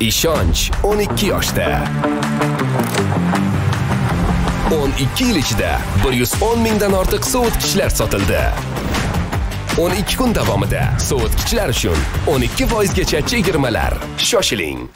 ishonch 12 yoshda. 12 yil ichida 110 mingdan ortiq sovutgichlar sotildi. 12 kun davomida sovutgichlar uchun 12 foizgacha chegirmalar shoshiling.